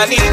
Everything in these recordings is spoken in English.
Dani.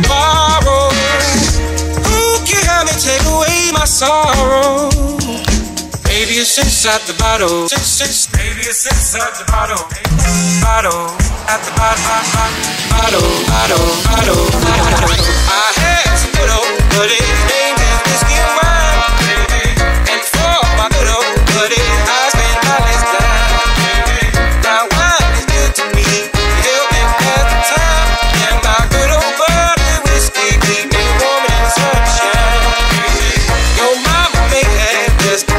Borrow? Who can help me take away my sorrow? Maybe it's inside the bottle. Maybe it's inside the bottle. Bottle. At the bottom. Bottle. Bottle. Bottle. Bottle. I had to on, but it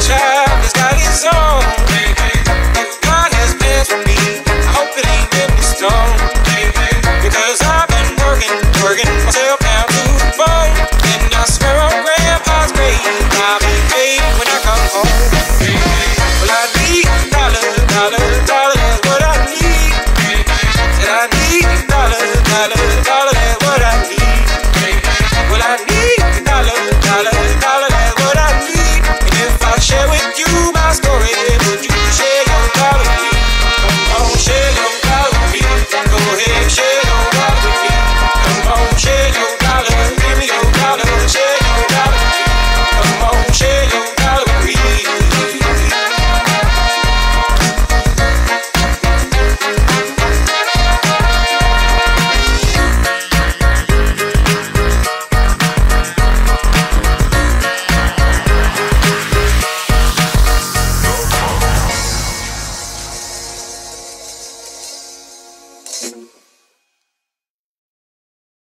child.